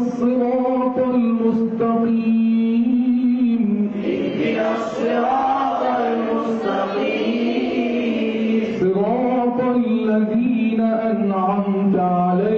الصراط المستقيم. اهدنا الصراط المستقيم. صراط الذين أنعمت عليهم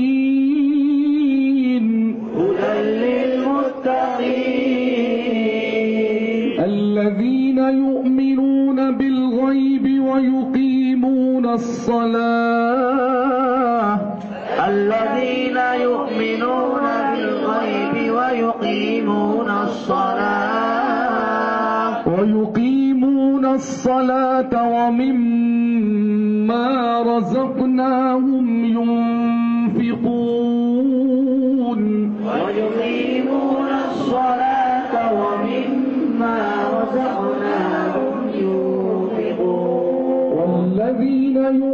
يقيمون الصلاة. الذين يؤمنون بالغيب ويقيمون الصلاة. ويقيمون الصلاة ومما رزقناهم ينفقون. ويقيمون الصلاة ومما رزقناهم الذين يؤمنون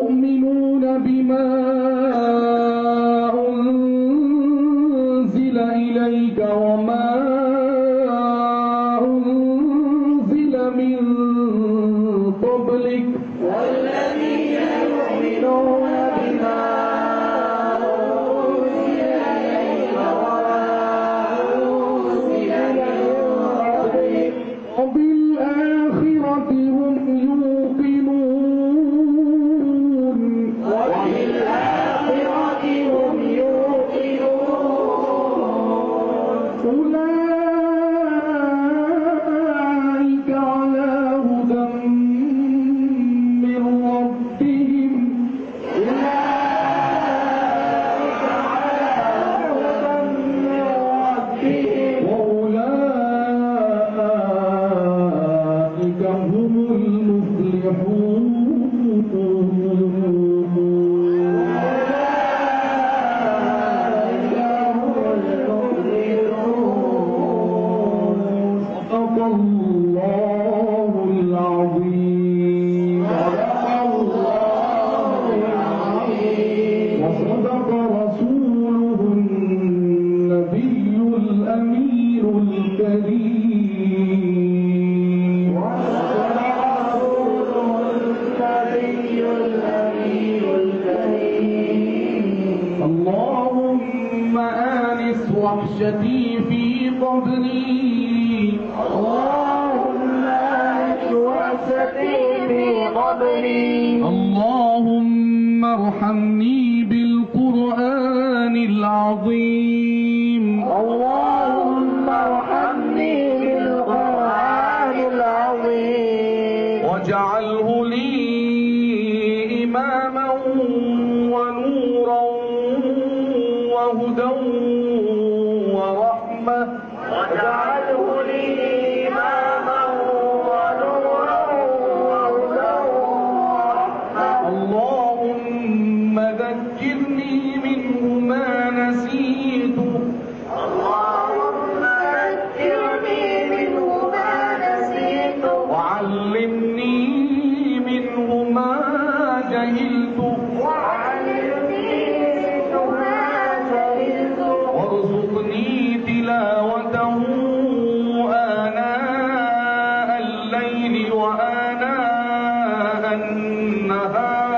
وحشتي في قبري. اللهم ألف وحشتي في قبري. اللهم ارحمني بالقرآن العظيم. اللهم ارحمني بالقرآن العظيم. واجعله لي Hosanna! Maha.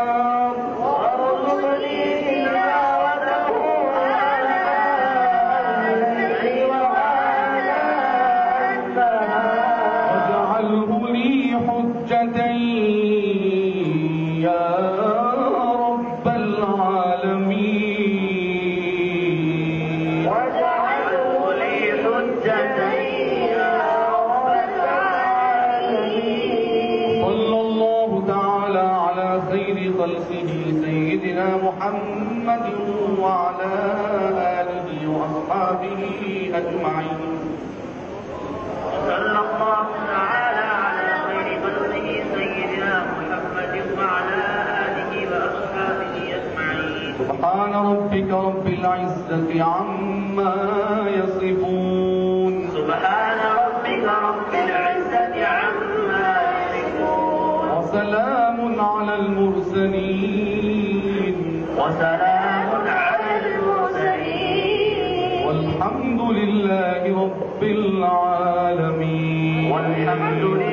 محمد وعلى آله وأصحابه أجمعين. وصلى الله تعالى على خير خلقه سيدنا محمد وعلى آله وأصحابه أجمعين. سبحان ربك رب العزة عما يصفون. وسلام على المرسلين. والحمد لله رب العالمين. والحمد لله